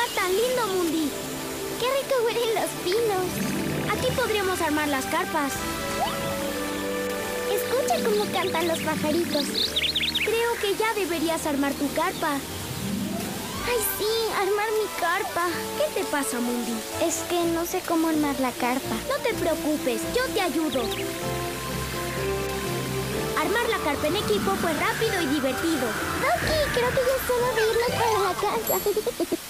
lugar tan lindo, Mundi. ¡Qué rico huelen los pinos! Aquí podríamos armar las carpas. Escucha cómo cantan los pajaritos. Creo que ya deberías armar tu carpa. ¡Ay, sí! ¡Armar mi carpa! ¿Qué te pasa, Mundi? Es que no sé cómo armar la carpa. No te preocupes, yo te ayudo. Armar la carpa en equipo fue rápido y divertido. Doki, creo que ya es hora de irnos para la casa.